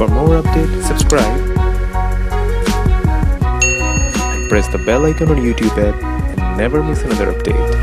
For more updates, subscribe and press the bell icon on YouTube app and never miss another update.